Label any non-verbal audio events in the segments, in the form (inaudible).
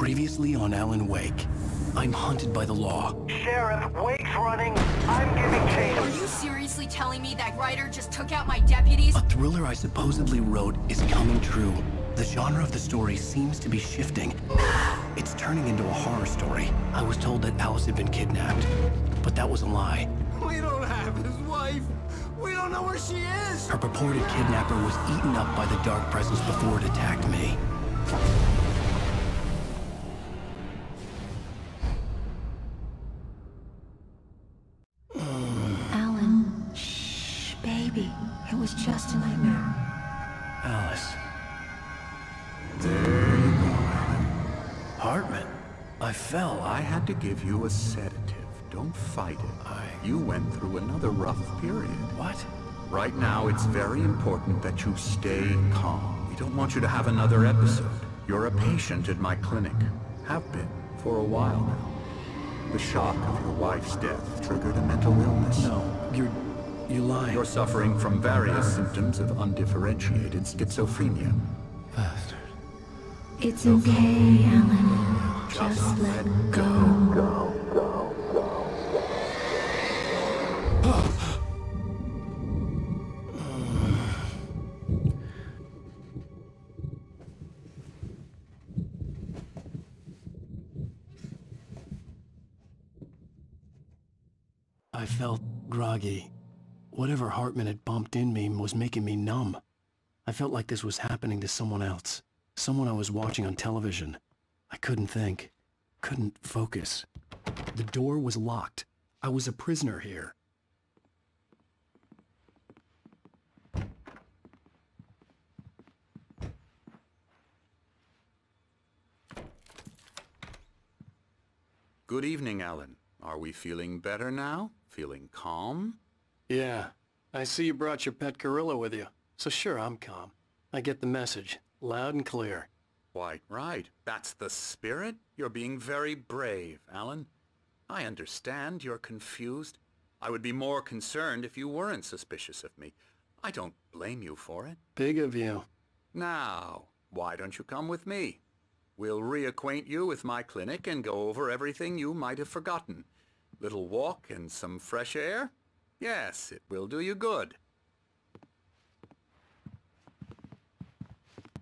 Previously on Alan Wake. I'm hunted by the law. Sheriff, Wake's running. I'm giving chase. Are you seriously telling me that Ryder just took out my deputies? A thriller I supposedly wrote is coming true. The genre of the story seems to be shifting. It's turning into a horror story. I was told that Alice had been kidnapped, but that was a lie. We don't have his wife. We don't know where she is. Her purported kidnapper was eaten up by the dark presence before it attacked me. Was just a nightmare. Alice. There you go, Alan. Hartman. I fell. I I... had to give you a sedative. Don't fight it. I- You went through another rough period. What? Right now, it's very important that you stay calm. We don't want you to have another episode. You're a patient at my clinic. Have been for a while now. The shock of your wife's death triggered a mental illness. No, you're... you lying. You're suffering from various symptoms of undifferentiated schizophrenia. Bastard. It's okay, Alan. Just let go. I felt groggy. Whatever Hartman had bumped in me was making me numb. I felt like this was happening to someone else. Someone I was watching on television. I couldn't think. Couldn't focus. The door was locked. I was a prisoner here. Good evening, Alan. Are we feeling better now? Feeling calm? Yeah. I see you brought your pet gorilla with you. So sure, I'm calm. I get the message. Loud and clear. Quite right. That's the spirit. You're being very brave, Alan. I understand you're confused. I would be more concerned if you weren't suspicious of me. I don't blame you for it. Big of you. Now, why don't you come with me? We'll reacquaint you with my clinic and go over everything you might have forgotten. Little walk and some fresh air? Yes, it will do you good.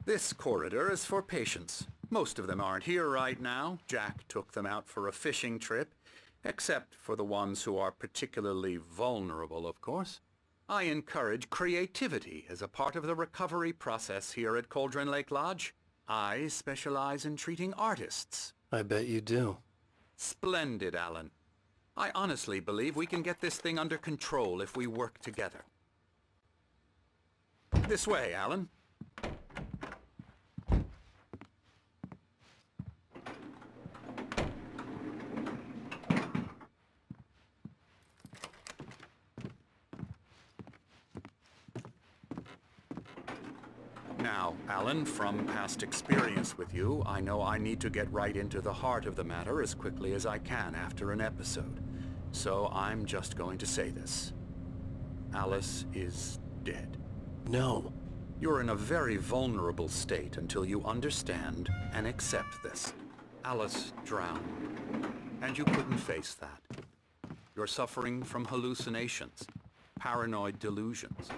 This corridor is for patients. Most of them aren't here right now. Jack took them out for a fishing trip, except for the ones who are particularly vulnerable, of course. I encourage creativity as a part of the recovery process here at Cauldron Lake Lodge. I specialize in treating artists. I bet you do. Splendid, Alan. I honestly believe we can get this thing under control if we work together. This way, Alan. Now, Alan, from past experience with you, I know I need to get right into the heart of the matter as quickly as I can after an episode. So I'm just going to say this. Alice is dead. No. You're in a very vulnerable state until you understand and accept this. Alice drowned, and you couldn't face that. You're suffering from hallucinations, paranoid delusions,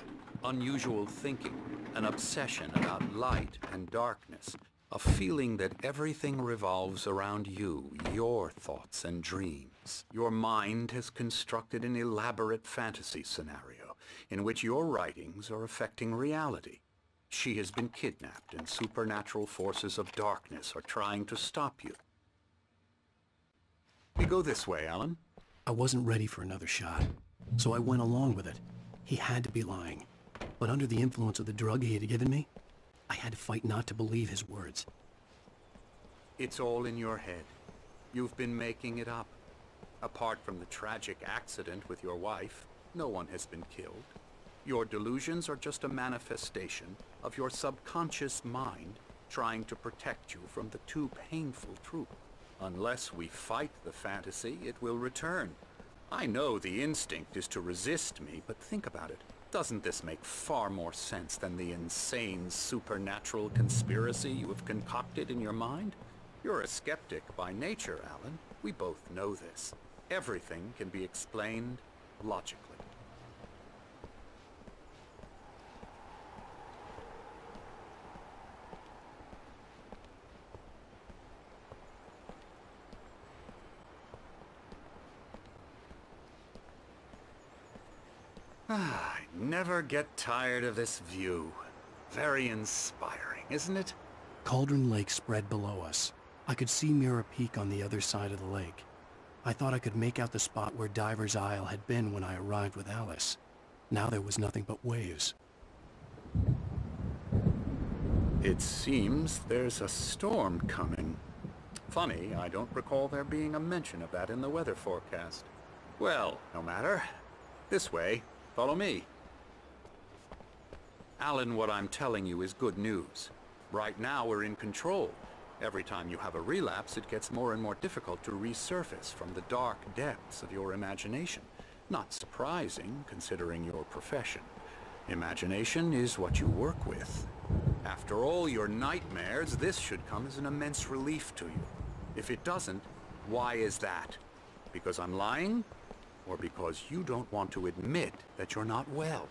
unusual thinking, an obsession about light and darkness, a feeling that everything revolves around you, your thoughts and dreams. Your mind has constructed an elaborate fantasy scenario in which your writings are affecting reality. She has been kidnapped and supernatural forces of darkness are trying to stop you. We go this way, Alan. I wasn't ready for another shot, so I went along with it. He had to be lying. But under the influence of the drug he had given me, I had to fight not to believe his words. It's all in your head. You've been making it up. Apart from the tragic accident with your wife, no one has been killed. Your delusions are just a manifestation of your subconscious mind trying to protect you from the too painful truth. Unless we fight the fantasy, it will return. I know the instinct is to resist me, but think about it. Doesn't this make far more sense than the insane supernatural conspiracy you have concocted in your mind? You're a skeptic by nature, Alan. We both know this. Everything can be explained logically. Ah, I never get tired of this view. Very inspiring, isn't it? Cauldron Lake spread below us. I could see Mirror Peak on the other side of the lake. I thought I could make out the spot where Diver's Isle had been when I arrived with Alice. Now there was nothing but waves. It seems there's a storm coming. Funny, I don't recall there being a mention of that in the weather forecast. Well, no matter. This way. Follow me. Alan, what I'm telling you is good news. Right now we're in control. Every time you have a relapse, it gets more and more difficult to resurface from the dark depths of your imagination. Not surprising, considering your profession. Imagination is what you work with. After all your nightmares, this should come as an immense relief to you. If it doesn't, why is that? Because I'm lying? Or because you don't want to admit that you're not well?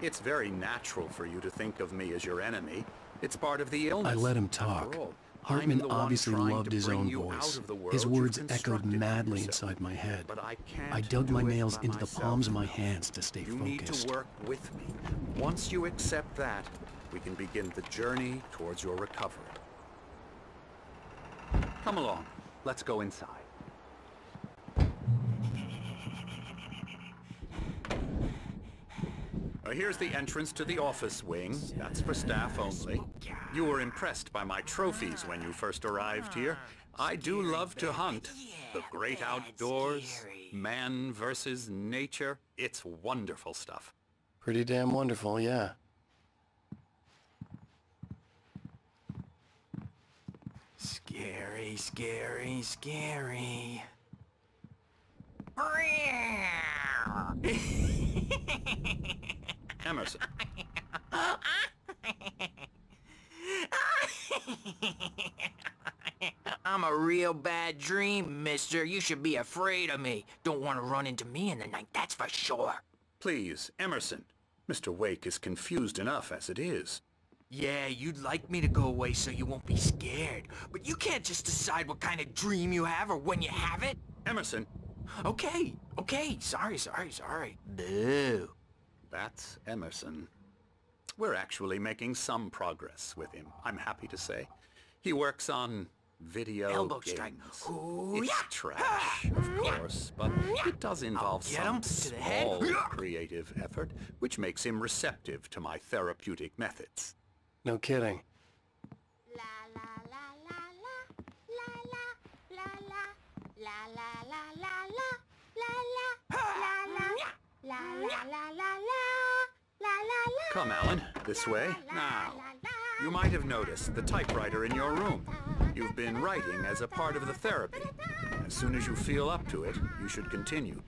It's very natural for you to think of me as your enemy. It's part of the illness. I let him talk. Hartman I'm the one obviously loved his own voice. His words echoed madly inside my head. But I can't I dug my nails into the palms of my hands to stay You need to work with me. Once you accept that, we can begin the journey towards your recovery. Come along. Let's go inside. Uh, here's the entrance to the office wing. That's for staff only. You were impressed by my trophies when you first arrived here. I do love to hunt. The great outdoors, man versus nature. It's wonderful stuff. Pretty damn wonderful, yeah. Scary, scary, scary. (laughs) (laughs) Emerson, (laughs) I'm a real bad dream, mister. You should be afraid of me. Don't want to run into me in the night, that's for sure. please, Emerson. Mr. Wake is confused enough as it is. Yeah, you'd like me to go away so you won't be scared. But you can't just decide what kind of dream you have or when you have it. Emerson, Okay, okay, sorry, sorry, sorry. Boo. That's Emerson. We're actually making some progress with him, I'm happy to say. He works on video Elbow games. strike. It's Hoo-yah! trash, of course, but it does involve some him the small creative effort, which makes him receptive to my therapeutic methods. No kidding. La la la la la la la la la la la la la la la la la la la la la la la la Come, Alan, this way. Now, you might have noticed the typewriter in your room. You've been writing as a part of the therapy. As soon as you feel up to it, you should continue.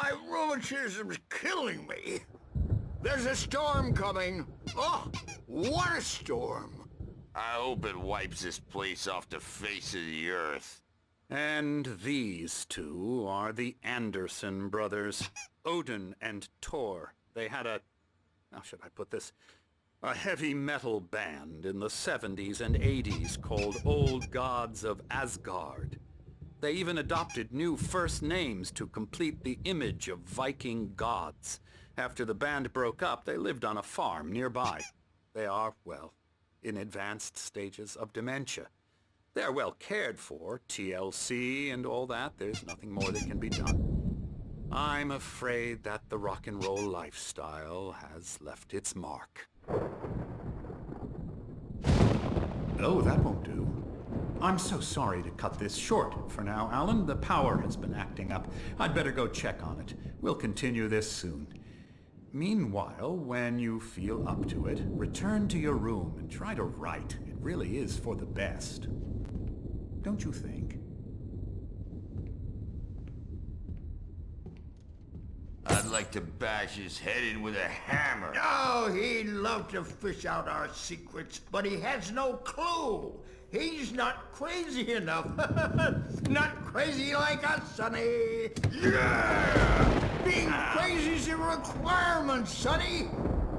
My rheumatism's killing me. There's a storm coming. Oh, what a storm. I hope it wipes this place off the face of the earth. And these two are the Anderson brothers, Odin and Tor. They had a, how should I put this, a heavy metal band in the 70s and 80s called Old Gods of Asgard. They even adopted new first names to complete the image of Viking gods. After the band broke up, they lived on a farm nearby. They are, well, in advanced stages of dementia. They're well cared for, TLC and all that. There's nothing more that can be done. I'm afraid that the rock and roll lifestyle has left its mark. Oh, that won't do. I'm so sorry to cut this short for now, Alan. The power has been acting up. I'd better go check on it. We'll continue this soon. Meanwhile, when you feel up to it, return to your room and try to write. It really is for the best. don't you think? I'd like to bash his head in with a hammer. Oh, he'd love to fish out our secrets, but he has no clue. He's not crazy enough. (laughs) not crazy like us, Sonny. Yeah! Being crazy's a requirement, Sonny.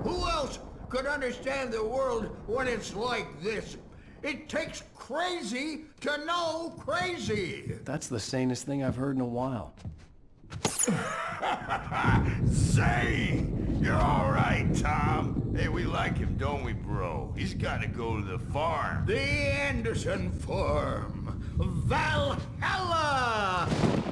Who else could understand the world when it's like this? It takes crazy to know crazy. That's the sanest thing I've heard in a while. Zane! You're all right, Tom. Hey, we like him, don't we, bro? He's got to go to the farm. The Anderson Farm. Valhalla!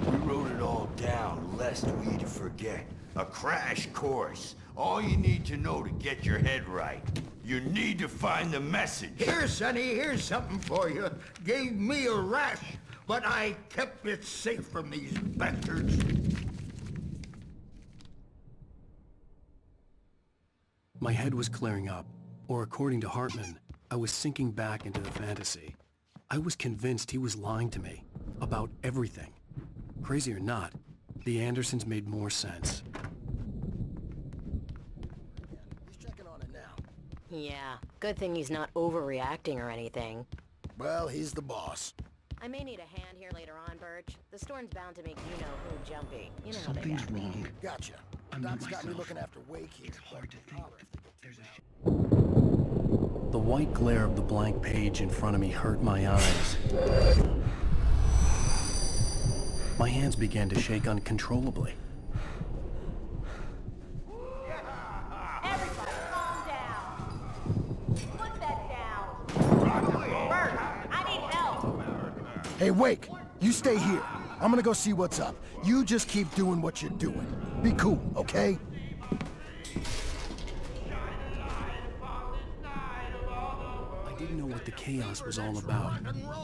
We wrote it all down, lest we forget. A crash course. All you need to know to get your head right. You need to find the message. Here, Sonny, here's something for you. Gave me a rash, but I kept it safe from these bastards. My head was clearing up, or according to Hartman, I was sinking back into the fantasy. I was convinced he was lying to me about everything. Crazy or not, the Andersons made more sense. He's checking on it now. Yeah, good thing he's not overreacting or anything. Well, he's the boss. I may need a hand here later on, Birch. The storm's bound to make you-know-who jumpy. You know how they Something's get. wrong. Gotcha. I'm not Doc's got me looking after Wake here. It's hard to think. If There's a loud. The white glare of the blank page in front of me hurt my eyes. My hands began to shake uncontrollably. Everybody, calm down. Put that down. Bert, I need help. Hey, Wake, you stay here. I'm gonna go see what's up. You just keep doing what you're doing. Be cool, okay? I didn't know what the chaos was all about,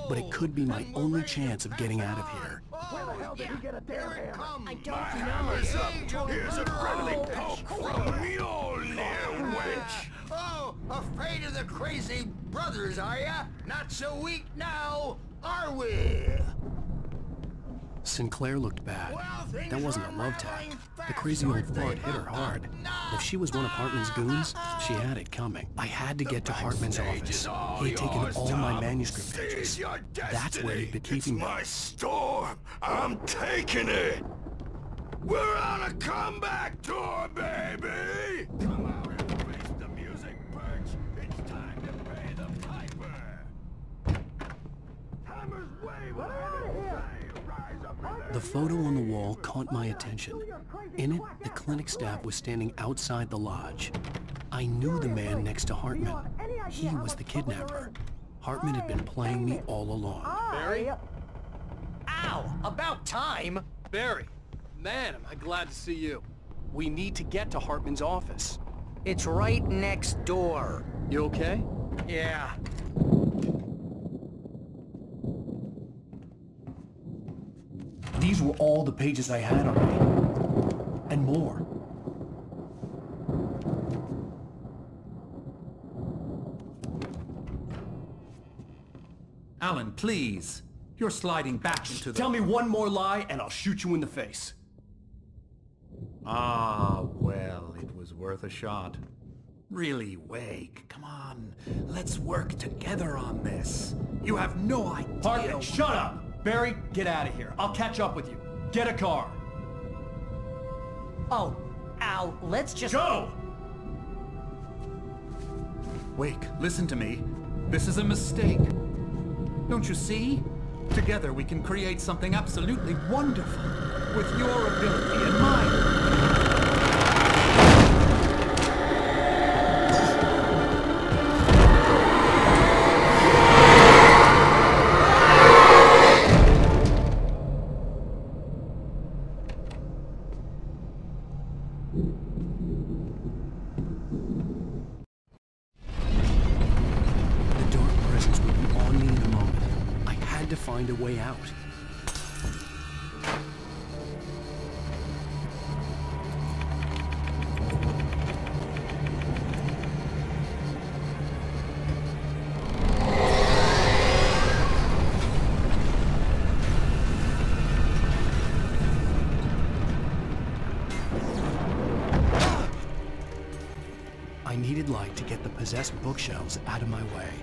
but it could be my only chance of getting out of here. Where the hell did he get a damn hammer? I don't know. Hammer's up. Here's a friendly poke from oh. Mjolnir, wench. Oh, afraid of the crazy brothers, are ya? Not so weak now, are we? Sinclair looked bad. Well, That wasn't a love tap. The crazy old fart hit her hard. If she was one of Hartman's goons, she had it coming. I had to get to Hartman's office. He had taken all my manuscript pages. That's where he'd been keeping them. my storm. I'm taking it. We're on a comeback tour, baby. Come out and face the music, Birch. It's time to pay the piper. Hammers wave ahead and say, rise up in The photo on the wall caught my attention. In it, the clinic staff was standing outside the lodge. I knew the man next to Hartman. He was the kidnapper. Hartman had been playing me all along. Barry? Ow! About time! Barry, man, am I glad to see you. We need to get to Hartman's office. It's right next door. You okay? Yeah. These were all the pages I had on me. And more. Alan, please. You're sliding back into the... Tell me one more lie and I'll shoot you in the face. Ah, well, it was worth a shot. Really, Wake, come on. Let's work together on this. You have no idea... Hartman, shut up! Barry, get out of here. I'll catch up with you. Get a car. Oh, Al, let's just... Go! Wake, listen to me. This is a mistake. Don't you see? Together we can create something absolutely wonderful. With your ability and mine. Possessed bookshelves out of my way.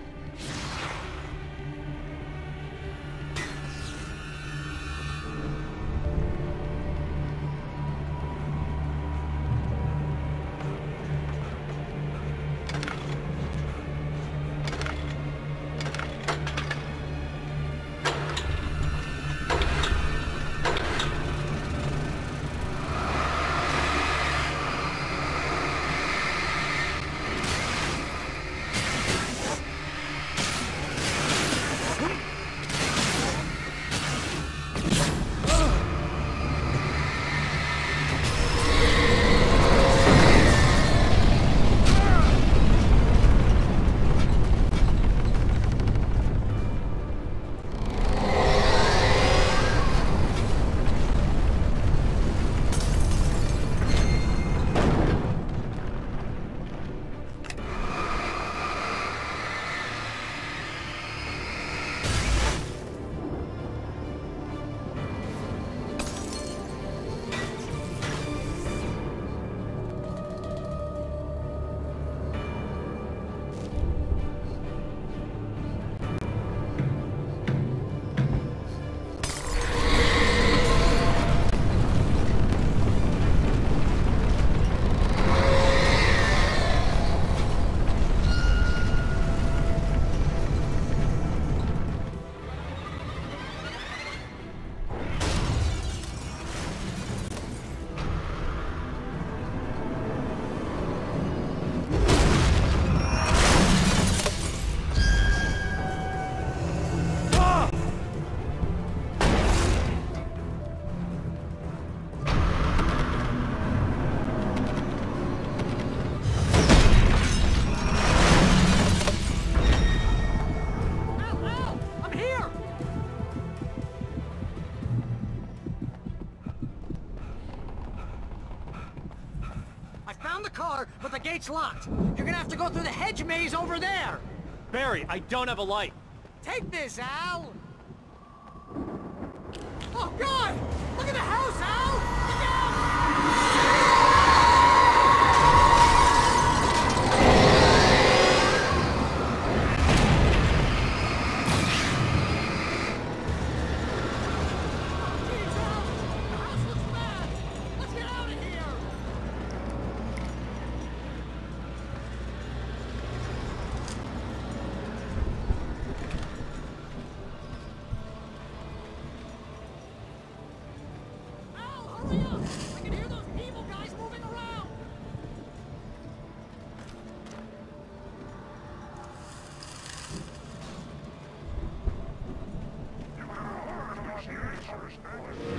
But the gate's locked. You're gonna have to go through the hedge maze over there. Barry, I don't have a light. Take this, Al! understand it.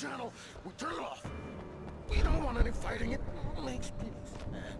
channel. We turn it off. We don't want any fighting. It makes peace, sad.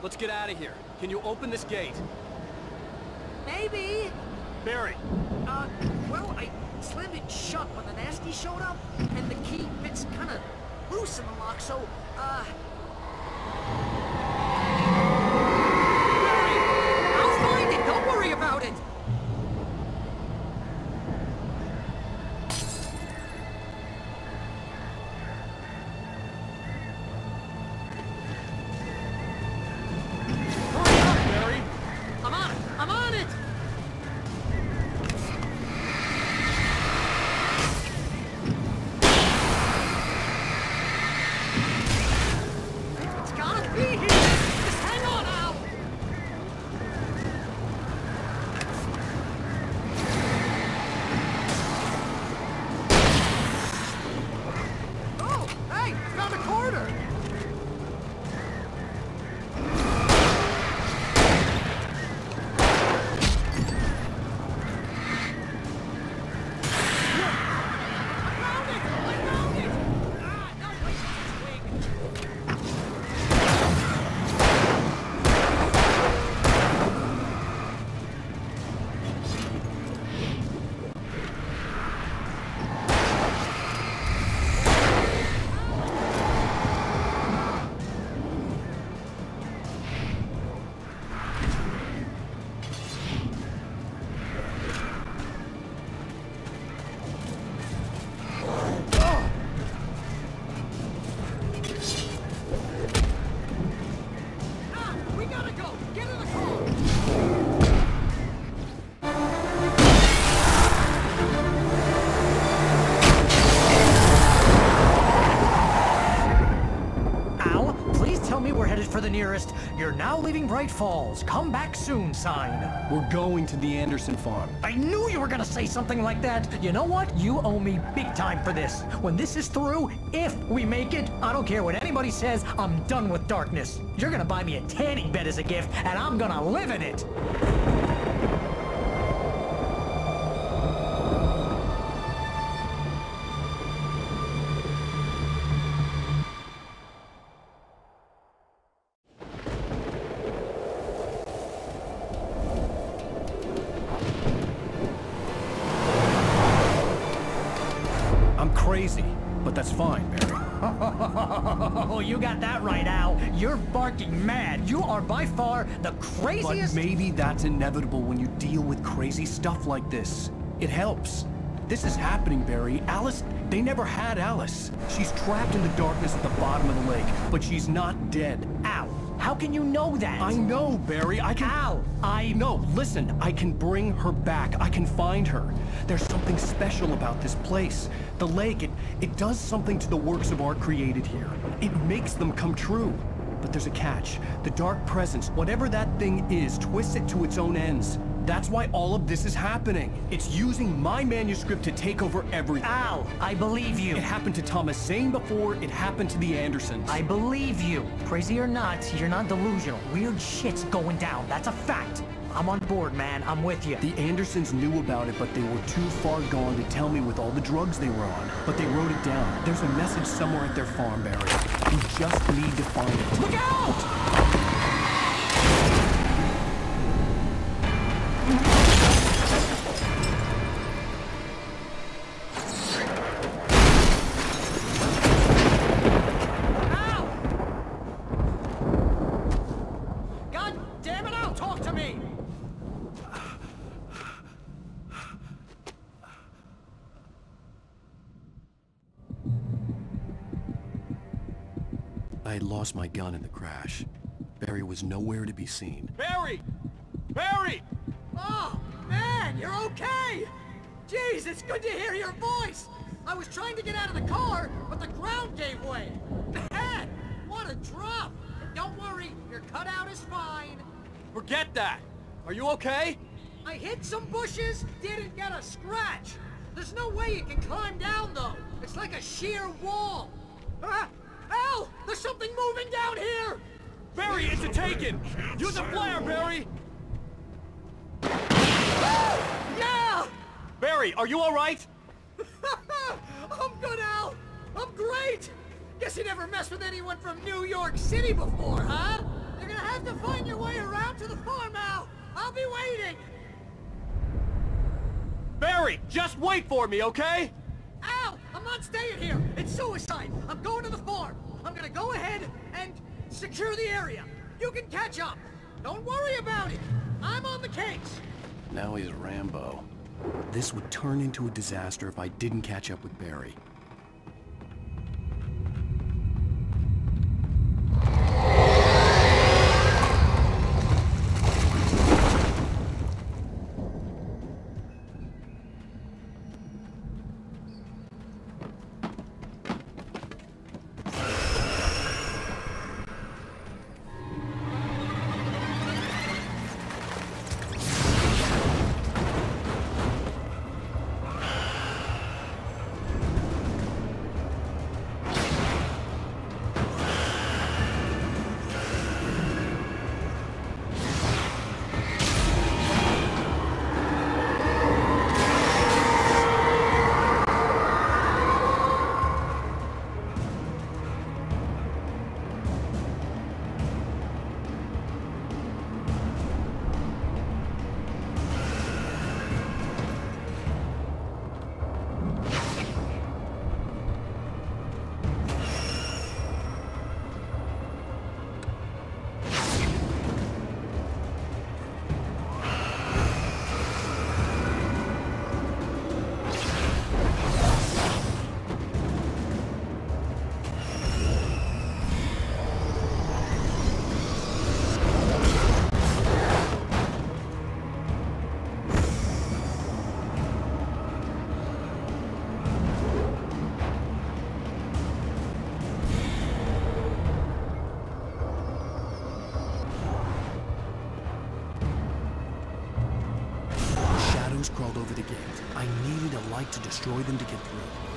Let's get out of here. Can you open this gate? Maybe. Barry! Uh, well, I slammed it shut when the nasty showed up, and the key fits kind of loose in the lock, so, uh... now leaving Bright Falls. Come back soon sign. We're going to the Anderson farm. I knew you were gonna say something like that. You know what? You owe me big time for this. When this is through, if we make it, I don't care what anybody says, I'm done with darkness. You're gonna buy me a tanning bed as a gift, and I'm gonna live in it. That's inevitable when you deal with crazy stuff like this. It helps. This is happening, Barry. Alice, they never had Alice. She's trapped in the darkness at the bottom of the lake, but she's not dead. Al, how can you know that? I know, Barry. I can. Al, I. know. listen. I can bring her back. I can find her. There's something special about this place. The lake, it, it does something to the works of art created here. It makes them come true. But there's a catch. The dark presence, whatever that thing is, twists it to its own ends. That's why all of this is happening. It's using my manuscript to take over everything. Al, I believe you. It happened to Thomas Zane before, it happened to the Andersons. I believe you. Crazy or not, you're not delusional. Weird shit's going down. That's a fact. I'm on board, man. I'm with you. The Andersons knew about it, but they were too far gone to tell me with all the drugs they were on. But they wrote it down. There's a message somewhere at their farm, Barry. You just need to find it. Look out! Had lost my gun in the crash. Barry was nowhere to be seen. Barry! Barry! Oh, man, you're okay! Jeez, it's good to hear your voice! I was trying to get out of the car, but the ground gave way! Man, what a drop! Don't worry, your cutout is fine. Forget that! Are you okay? I hit some bushes, didn't get a scratch. There's no way you can climb down, though. It's like a sheer wall. Ah! There's something moving down here! Barry, it's a taken! Use a flare, Barry! (laughs) Yeah! Barry, are you alright? (laughs) I'm good, Al! I'm great! Guess you never messed with anyone from New York City before, huh? You're gonna have to find your way around to the farm, Al! I'll be waiting! Barry, just wait for me, okay? Al! I'm not staying here! It's suicide! I'm going to the farm! I'm gonna go ahead and secure the area! You can catch up! Don't worry about it! I'm on the case! Now he's Rambo. This would turn into a disaster if I didn't catch up with Barry. To destroy them to get through.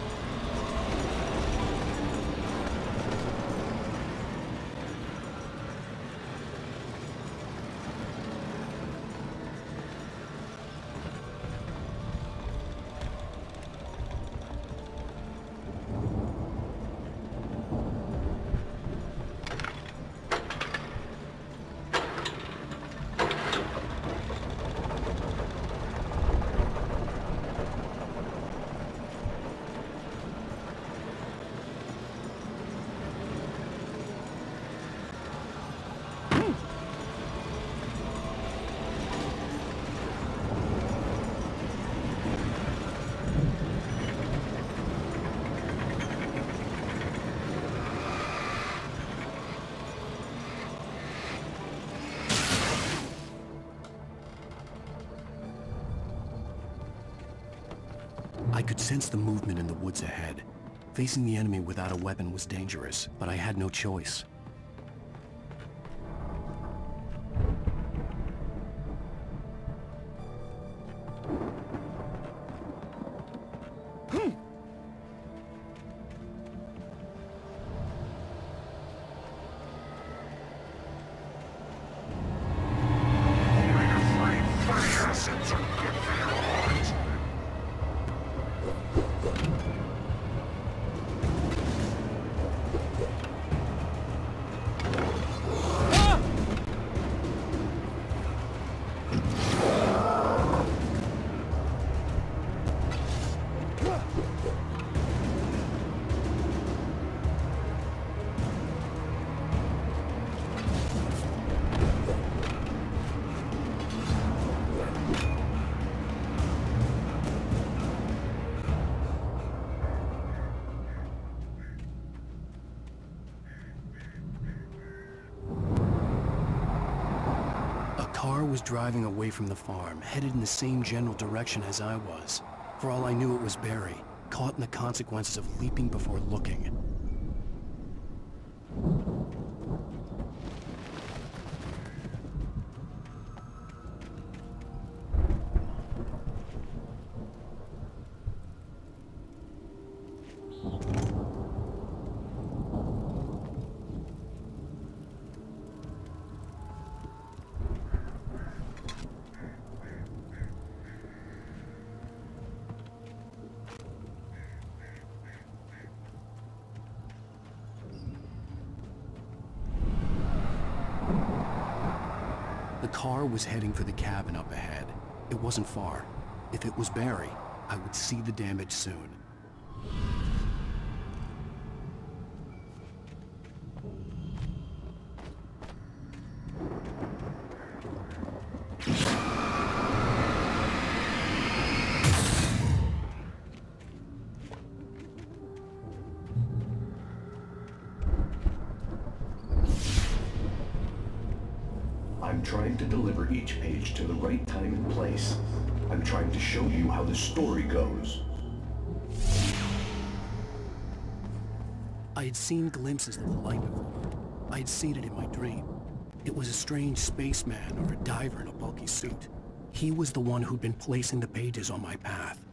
Could sense the movement in the woods ahead. Facing the enemy without a weapon was dangerous, but I had no choice. Car was driving away from the farm, headed in the same general direction as I was. For all I knew, it was Barry, caught in the consequences of leaping before looking. Was heading for the cabin up ahead. It wasn't far. If it was Barry, I would see the damage soon. To the right time and place. I'm trying to show you how the story goes. I had seen glimpses of the light before. I had seen it in my dream. It was a strange spaceman or a diver in a bulky suit. He was the one who'd been placing the pages on my path.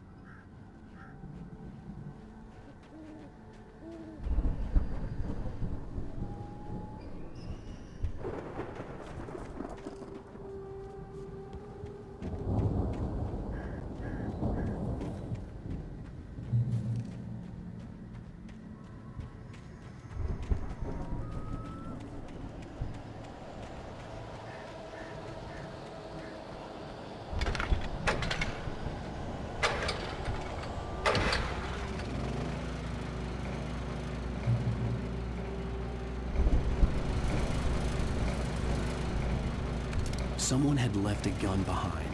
Someone had left a gun behind.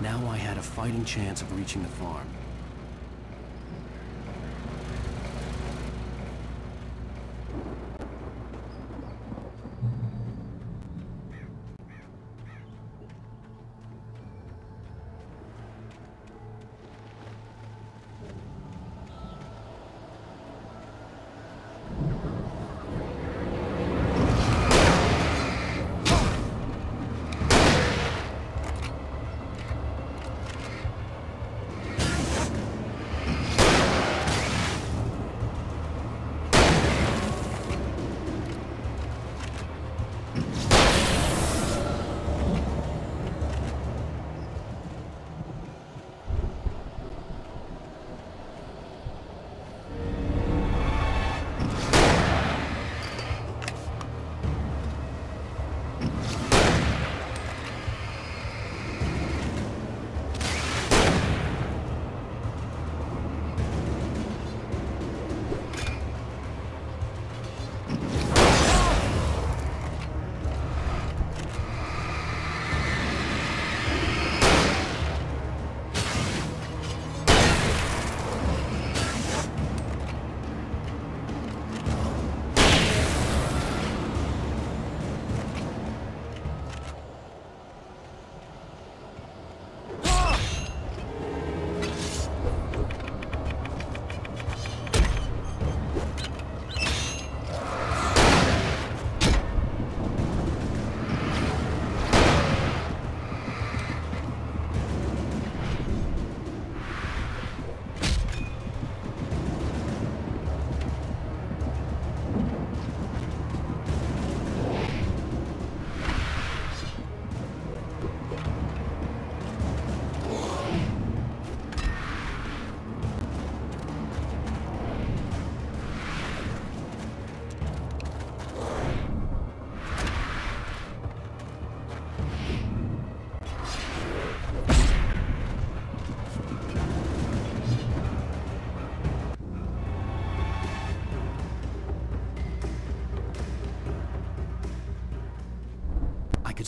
Now I had a fighting chance of reaching the farm.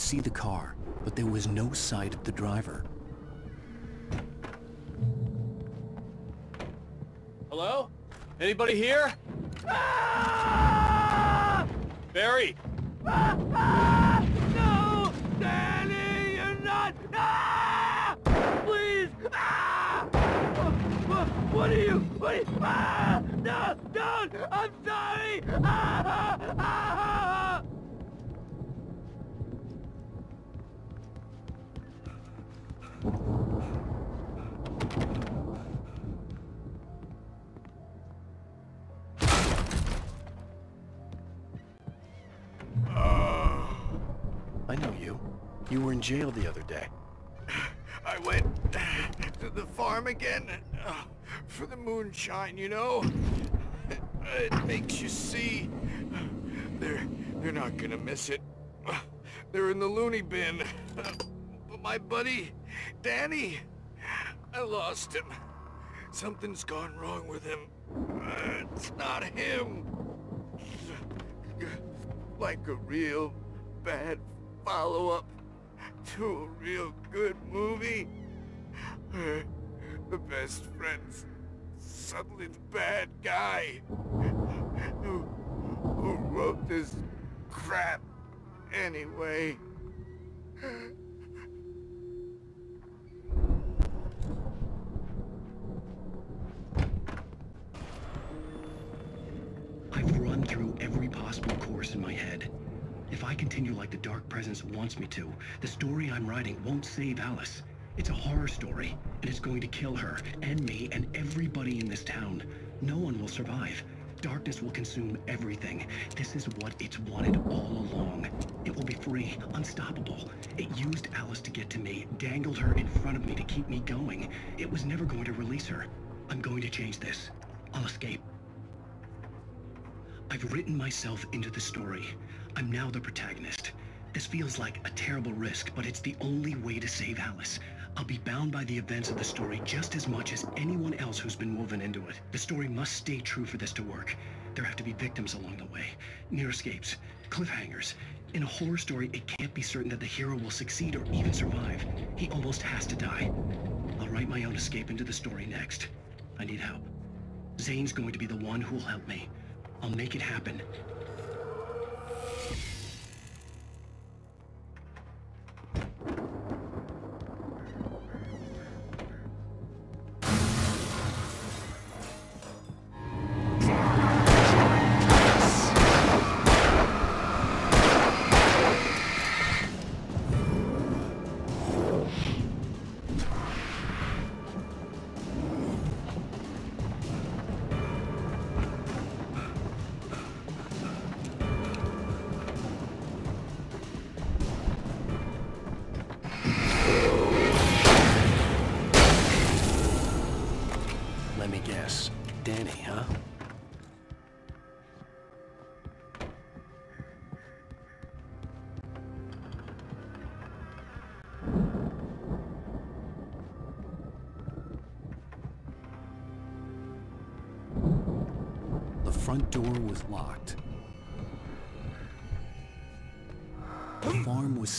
See the car, but there was no sight of the driver. Hello? Anybody here? Ah! Barry! No! Danny, you're not! Ah! Please! Ah! What, what are you? What are you? Ah! No! Don't! I'm sorry! Ah! Ah! You were in jail the other day. (sighs) I went (sighs) to the farm again uh, for the moonshine, you know? (sighs) It makes you see. They're, they're not gonna miss it. They're in the loony bin. But my buddy, Danny, I lost him. Something's gone wrong with him. It's not him. Like a real bad follow-up to a real good movie. Uh, the best friend's suddenly the bad guy who, who wrote this crap anyway. I've run through every possible course in my head. If I continue like the Dark Presence wants me to, the story I'm writing won't save Alice. It's a horror story, and it's going to kill her, and me, and everybody in this town. No one will survive. Darkness will consume everything. This is what it's wanted all along. It will be free, unstoppable. It used Alice to get to me, dangled her in front of me to keep me going. It was never going to release her. I'm going to change this. I'll escape. I've written myself into the story. I'm now the protagonist. This feels like a terrible risk, but it's the only way to save Alice. I'll be bound by the events of the story just as much as anyone else who's been woven into it. The story must stay true for this to work. There have to be victims along the way, near escapes, cliffhangers. In a horror story, it can't be certain that the hero will succeed or even survive. He almost has to die. I'll write my own escape into the story next. I need help. Zane's going to be the one who'll help me. I'll make it happen.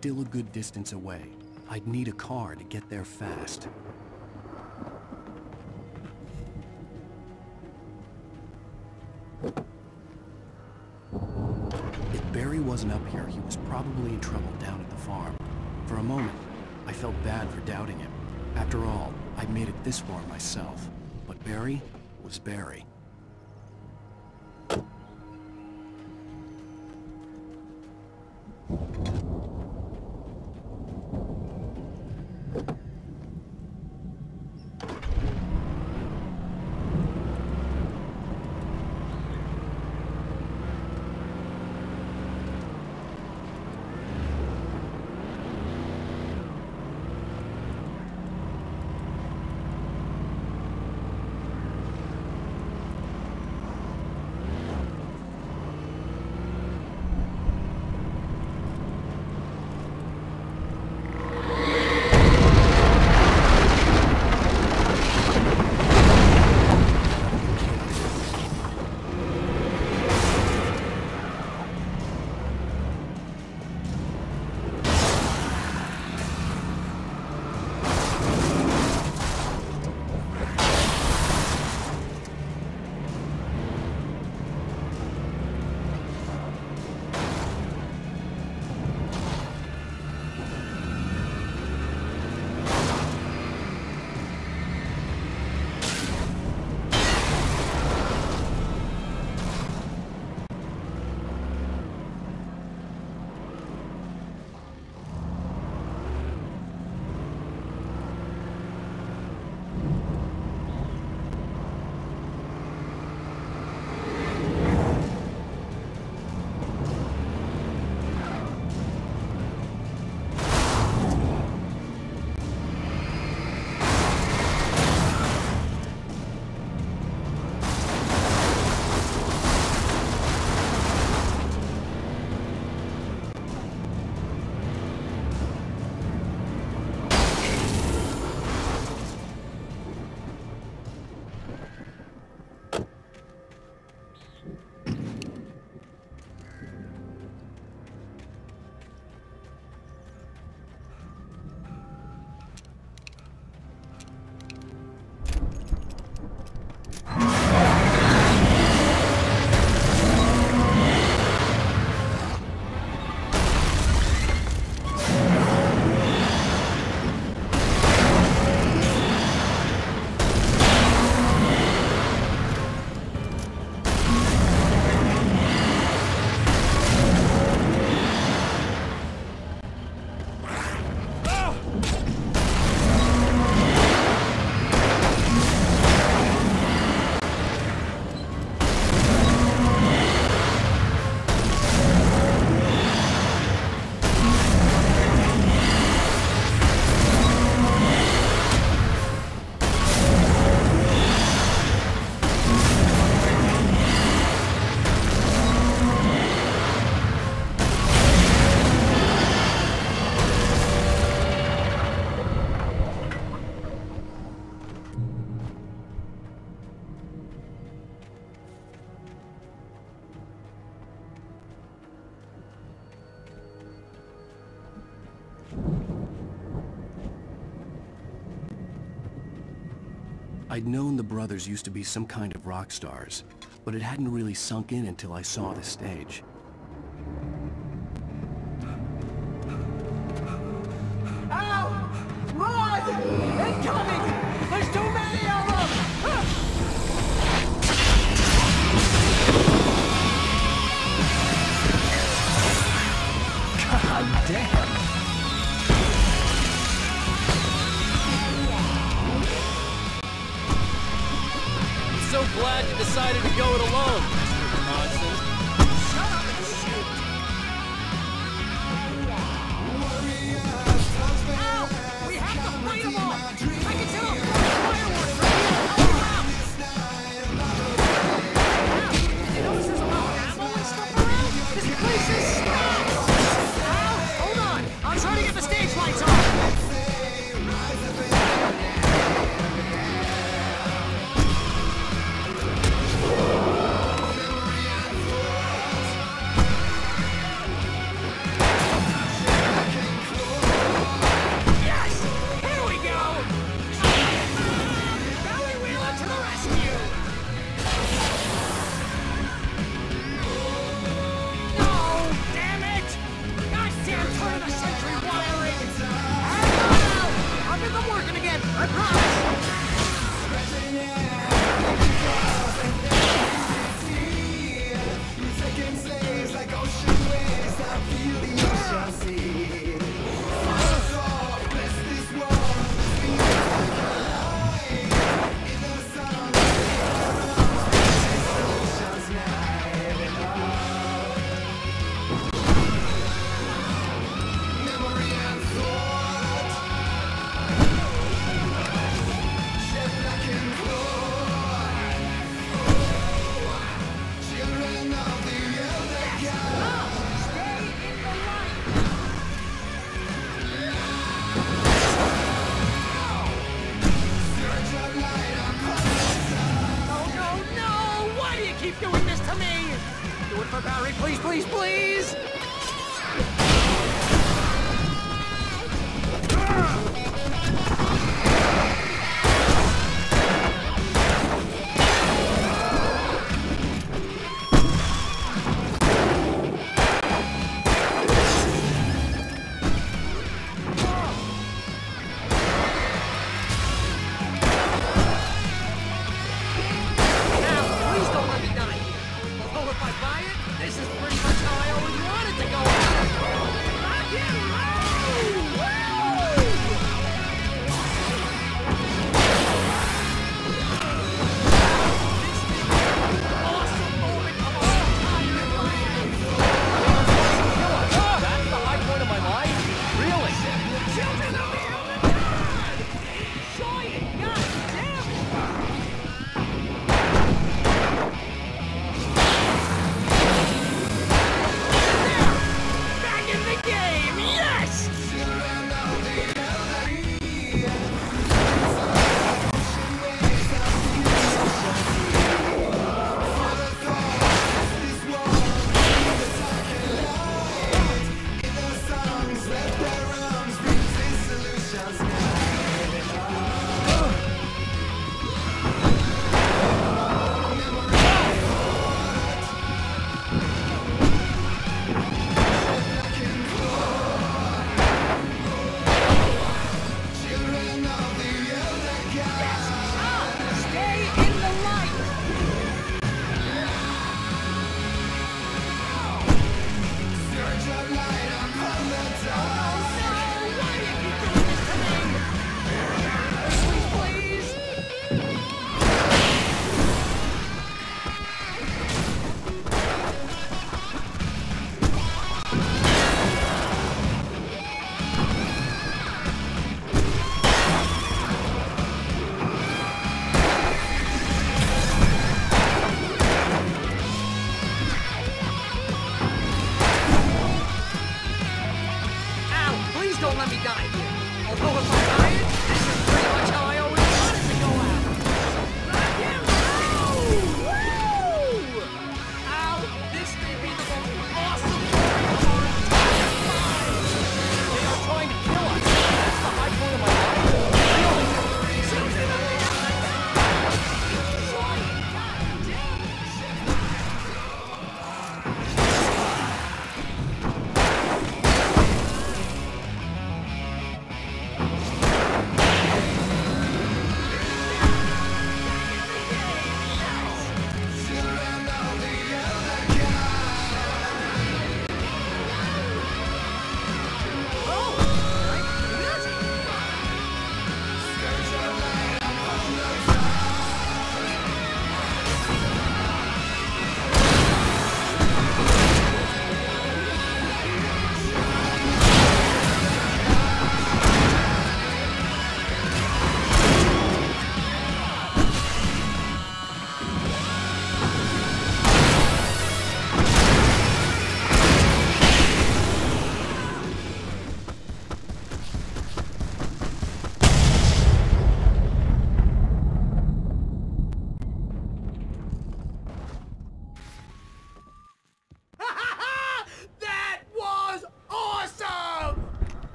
Still a good distance away. I'd need a car to get there fast. If Barry wasn't up here, he was probably in trouble down at the farm. For a moment, I felt bad for doubting him. After all, I'd made it this far myself. But Barry was Barry. I'd known the brothers used to be some kind of rock stars, but it hadn't really sunk in until I saw the stage.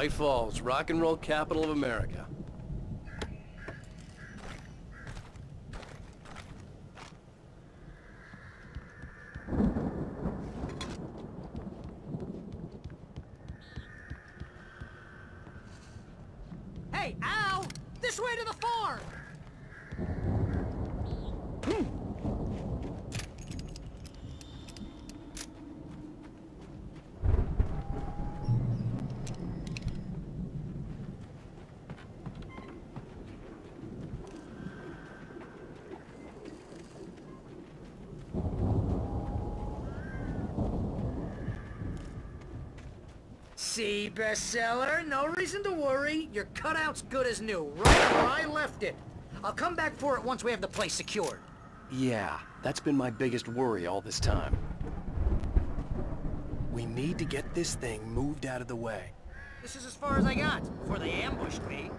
Bright Falls, rock and roll capital of America. Hey, Al! This way to the farm! Bestseller, no reason to worry. Your cutout's good as new, right where I left it. I'll come back for it once we have the place secured. Yeah, that's been my biggest worry all this time. We need to get this thing moved out of the way. This is as far as I got before they ambushed me.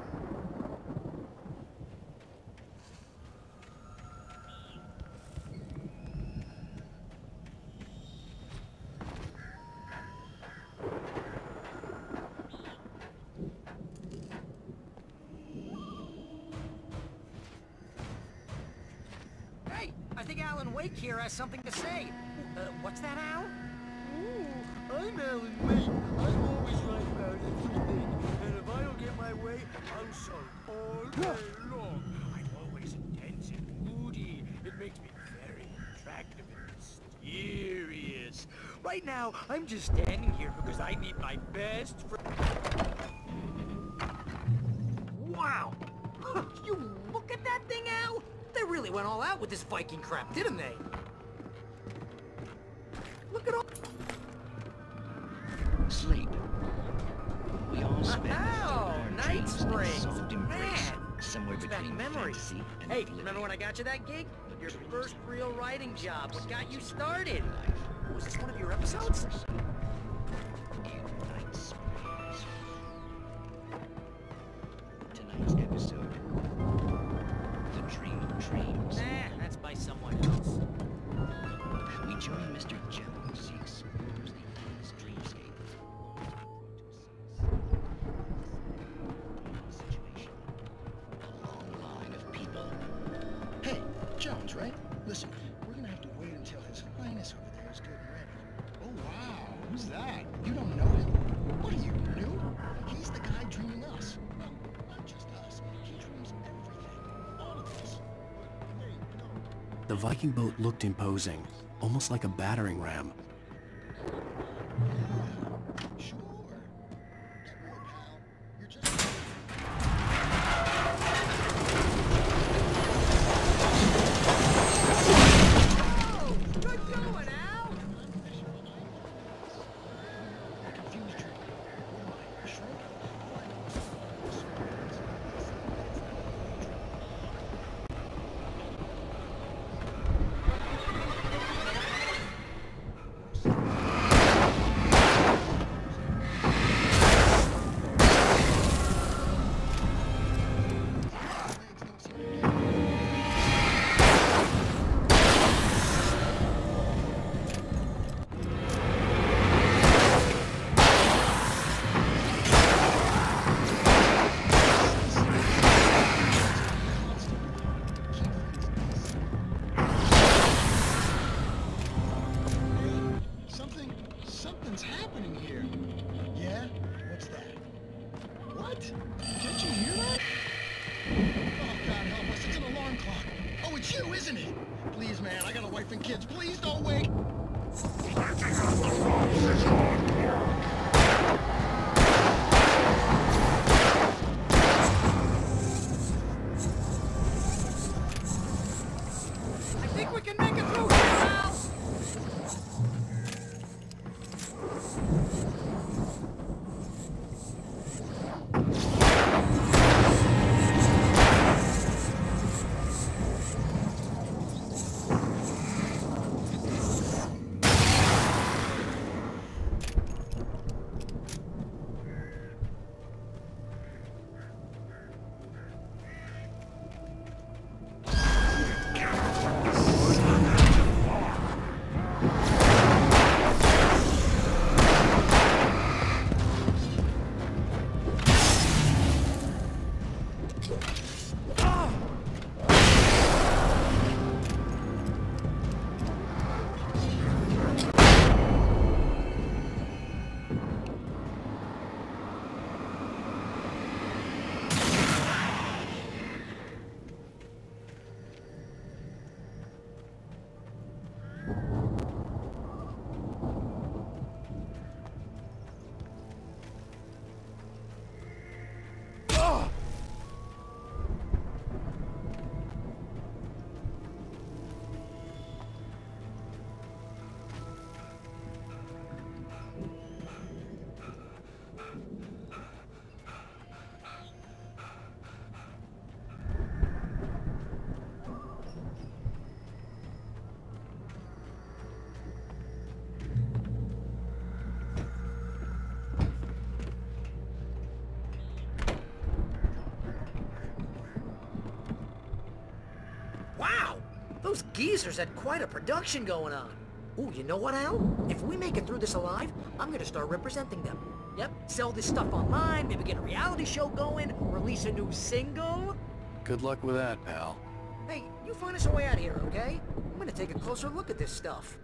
Hey, I think Alan Wake here has something to say. Uh, what's that, Al? Ooh, I'm Alan Wake. I'm always right about everything. And if I don't get my way, I'll sulk all day long. I'm always intense and moody. It makes me very attractive and mysterious. Right now, I'm just standing here because I need my best friend. Wow! (laughs) you look at that thing, Al! Really went all out with this Viking crap, didn't they? Look at all... Sleep. We all spend Oh, Night Springs! soft embrace, Man! somewhere back between memories. fantasy and Hey, oblivion. remember when I got you that gig? Your first real writing job. What got you started? Was this one of your episodes? Looked imposing, almost like a battering ram. Geezers had quite a production going on. Ooh, you know what, Al? If we make it through this alive, I'm gonna start representing them. Yep, sell this stuff online, maybe get a reality show going, release a new single. Good luck with that, pal. Hey, you find us a way out of here, okay? I'm gonna take a closer look at this stuff.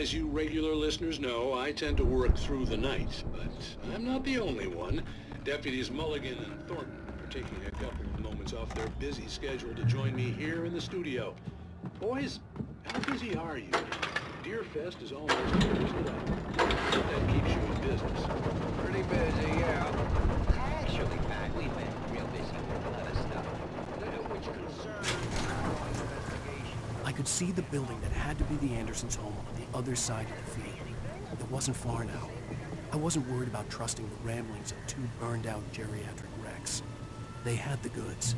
As you regular listeners know, I tend to work through the night, but I'm not the only one. Deputies Mulligan and Thornton are taking a couple of moments off their busy schedule to join me here in the studio. Boys, how busy are you? Deerfest is almost here, isn't? That keeps you in business. Pretty busy, yeah. Actually, Pat, we've been real busy with a lot of stuff. Which concerns I could see the building that had to be the Andersons' home on the other side of the field. It wasn't far now. I wasn't worried about trusting the ramblings of two burned-out geriatric wrecks. They had the goods.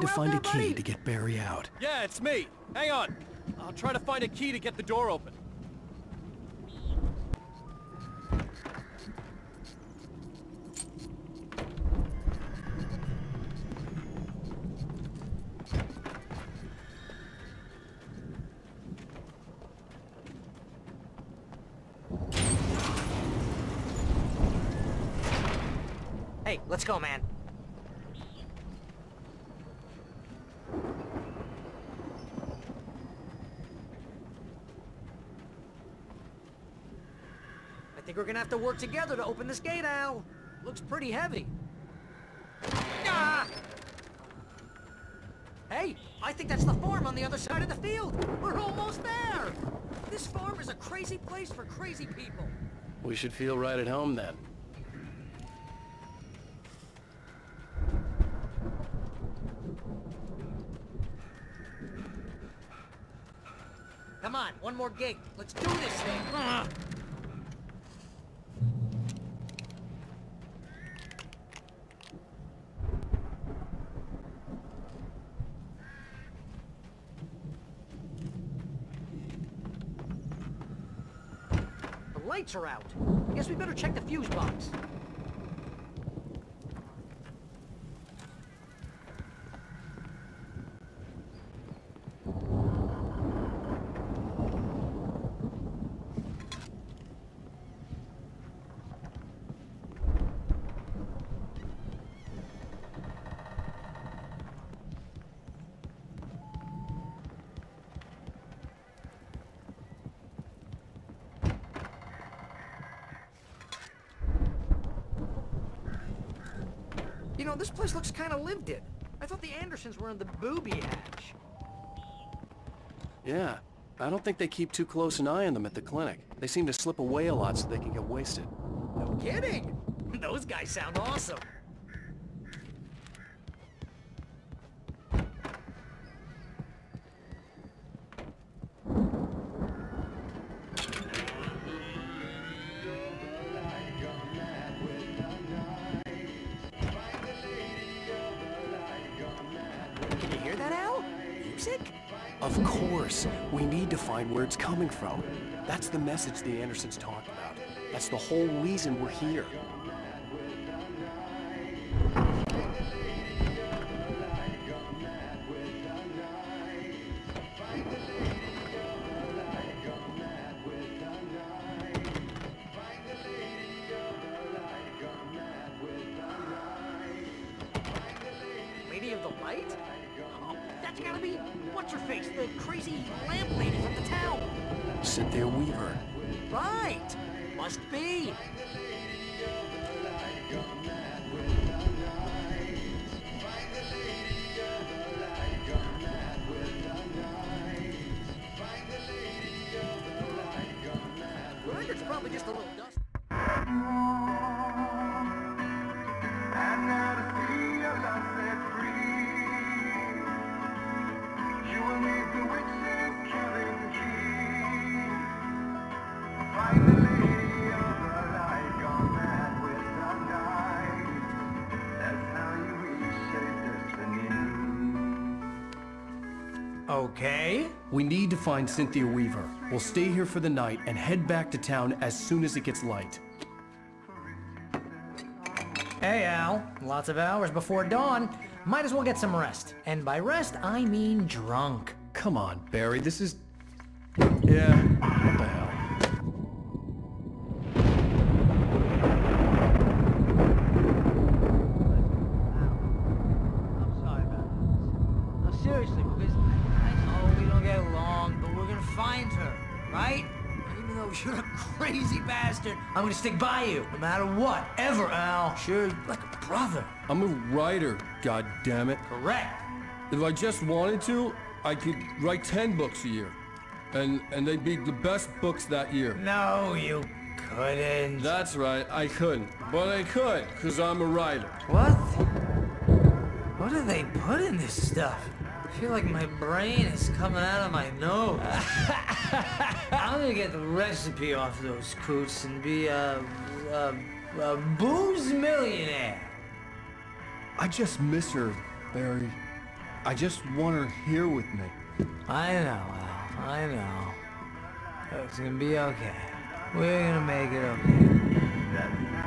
To find there, a key buddy? to get Barry out. Yeah, it's me. Hang on. I'll try to find a key to get the door open. Hey, let's go, man. I think we're gonna have to work together to open this gate, Al. Looks pretty heavy. Ah! Hey, I think that's the farm on the other side of the field. We're almost there. This farm is a crazy place for crazy people. We should feel right at home then. Come on, one more gig. Let's do this thing. Are out. Guess we better check the fuse box. This place looks kind of lived in. I thought the Andersons were in the booby hatch. Yeah, I don't think they keep too close an eye on them at the clinic. They seem to slip away a lot so they can get wasted. No kidding. (laughs) Those guys sound awesome. Need to find where it's coming from. That's the message the Andersons talked about. That's the whole reason we're here. Need to find Cynthia Weaver. We'll stay here for the night and head back to town as soon as it gets light. Hey, Al. Lots of hours before dawn. Might as well get some rest. And by rest, I mean drunk. Come on, Barry, this is... Yeah, I'm gonna stick by you, no matter what, ever, Al. Sure, like a brother. I'm a writer, god damn it. Correct. If I just wanted to, I could write 10 books a year. And and they'd be the best books that year. No, you couldn't. That's right, I couldn't. But I could, because I'm a writer. What? What do they put in this stuff? I feel like my brain is coming out of my nose. (laughs) I'm gonna get the recipe off those coots and be a, a, a booze millionaire. I just miss her, Barry. I just want her here with me. I know, Al. I know. It's gonna be okay. We're gonna make it okay.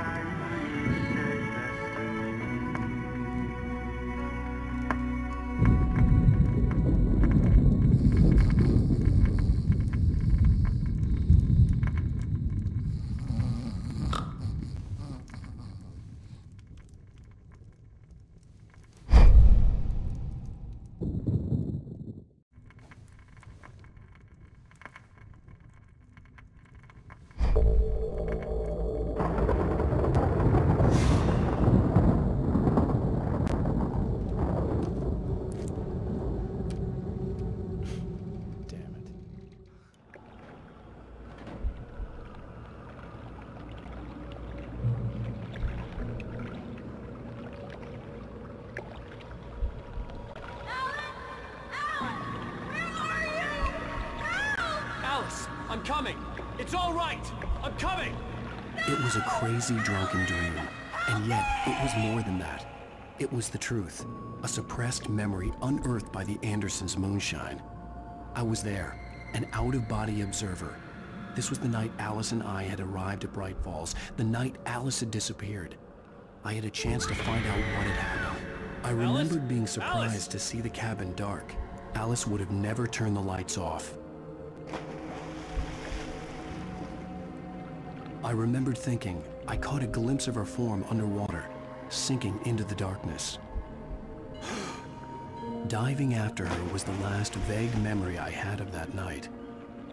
Crazy drunken dream, and yet it was more than that. It was the truth, a suppressed memory unearthed by the Andersons' moonshine. I was there, an out-of-body observer. This was the night Alice and I had arrived at Bright Falls, the night Alice had disappeared. I had a chance to find out what had happened. I remembered being surprised to see the cabin dark. Alice would have never turned the lights off. I remembered thinking I caught a glimpse of her form underwater, sinking into the darkness. (gasps) Diving after her was the last vague memory I had of that night.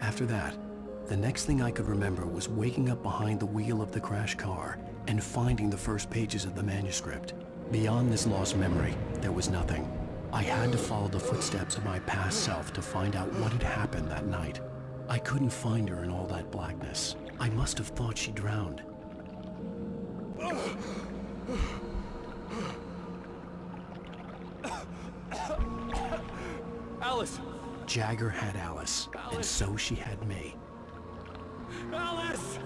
After that, the next thing I could remember was waking up behind the wheel of the crash car and finding the first pages of the manuscript. Beyond this lost memory, there was nothing. I had to follow the footsteps of my past self to find out what had happened that night. I couldn't find her in all that blackness. I must have thought she drowned. Alice! Jagger had Alice, and so she had me. Alice!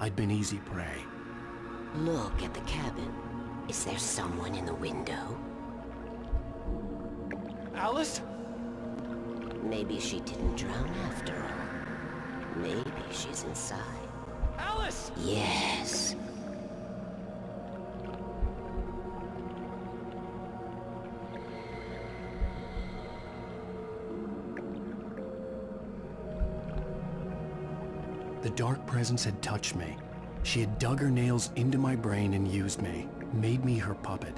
I'd been easy prey. Look at the cabin. Is there someone in the window? Alice? Maybe she didn't drown after all. Maybe she's inside. Alice! Yes. The dark presence had touched me. She had dug her nails into my brain and used me, made me her puppet.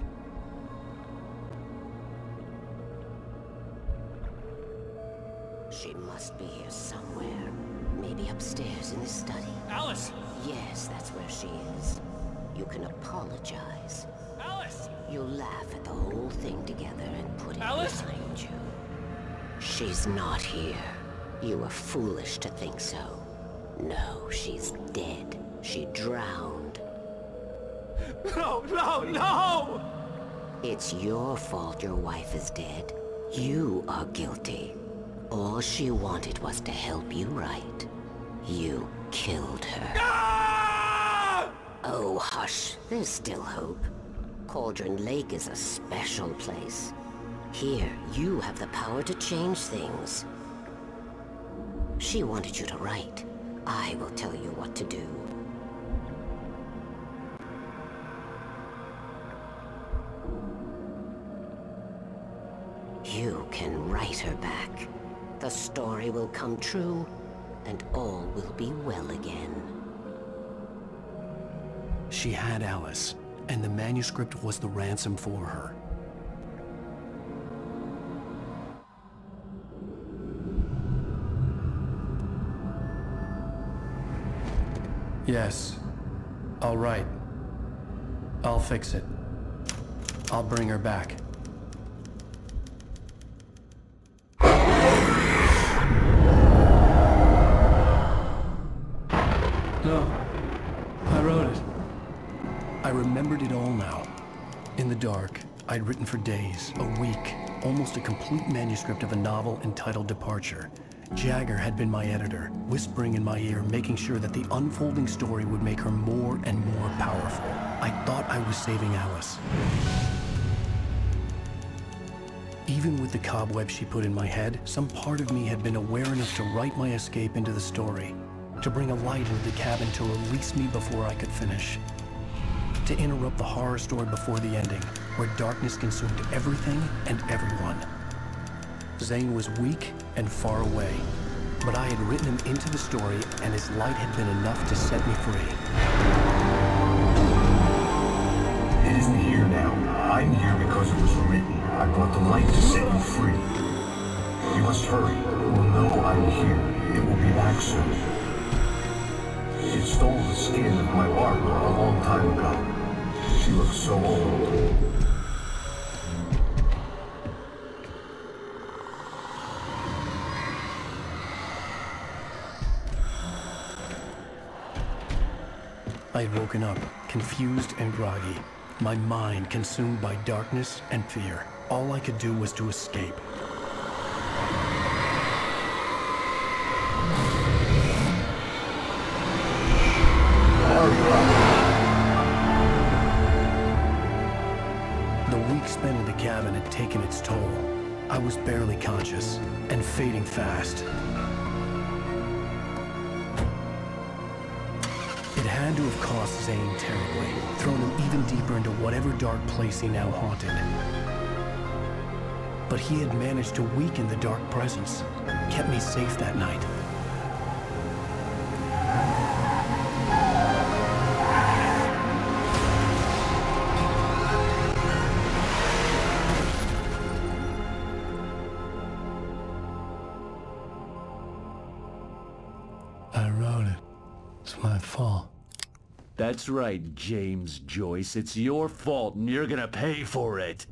To think so. No, she's dead. She drowned. No, no, no! It's your fault your wife is dead. You are guilty. All she wanted was to help you write. You killed her. Ah! Oh, hush. There's still hope. Cauldron Lake is a special place. Here, you have the power to change things. She wanted you to write. I will tell you what to do. You can write her back. The story will come true, and all will be well again. She had Alice, and the manuscript was the ransom for her. Yes. All right. I'll fix it. I'll bring her back. No. I wrote it. I remembered it all now. In the dark, I'd written for days, a week, almost a complete manuscript of a novel entitled Departure. Jagger had been my editor, whispering in my ear, making sure that the unfolding story would make her more and more powerful. I thought I was saving Alice. Even with the cobweb she put in my head, some part of me had been aware enough to write my escape into the story, to bring a light into the cabin to release me before I could finish, to interrupt the horror story before the ending, where darkness consumed everything and everyone. Zane was weak and far away, but I had written him into the story and his light had been enough to set me free. It isn't here now. I'm here because it was written. I brought the light to set you free. You must hurry. It will know I'm here. It will be back soon. It stole the skin of my Barbara a long time ago. She looks so old. I had woken up, confused and groggy, my mind consumed by darkness and fear. All I could do was to escape. The week spent in the cabin had taken its toll. I was barely conscious, and fading fast. It had to have cost Zane terribly, thrown him even deeper into whatever dark place he now haunted. But he had managed to weaken the dark presence, kept me safe that night. That's right, James Joyce. It's your fault, and you're gonna pay for it.